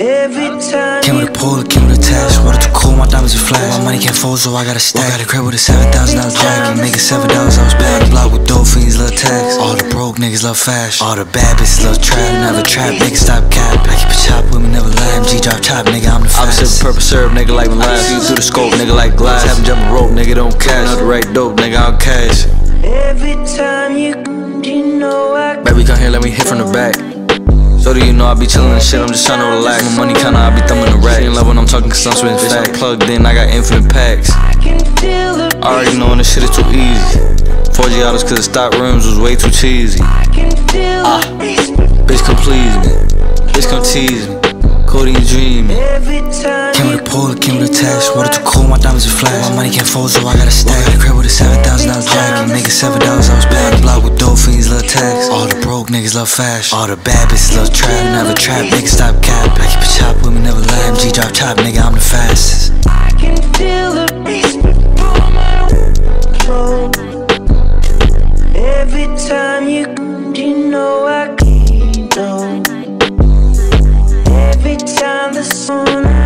Every time Came with a pole, came with a tax. Water too cool, my diamonds are flash. My money can't fold, so I gotta stack. Got a crib with a seven thousand dollar jacket. Making seven dollars, I was back. Block with dope fiends, love tax. All the broke niggas love fast All the bad bitches love trap. Never trap, nigga stop cap. I keep a chop with me, never lie. G drop chop, nigga, I'm the Opposite fastest. purple syrup, nigga, like my last. See through the scope, nigga, like glass. Haven't jumping rope, nigga, don't cash. Not the right dope, nigga, I'll cash. Every time you you know I Baby, come here, let me hit from the back. So do you know I be chillin' and shit, I'm just tryna relax. My money kinda, I be thumbing the rack. She in love when I'm talking cause I'm spitting facts. Plugged in, I got infinite packs. can feel the I already know when this shit is too easy. 4G autos cause the stock rims was way too cheesy. can feel ah. Bitch, come please me. Bitch, come tease me. Cody and dreaming. Can we pull it, can we test? Water too cool, my diamonds are flash. My money can't fold, so I gotta stack. Got a crib with a seven thousand dollars black. making seven dollars, I was back. Block with dope fiends, love tax. All the broke niggas love fast. All the bad bitches love trap. Never trap, nigga stop cap. I keep a chop with never lie. G drop top, nigga, I'm the fastest. I can feel the tonight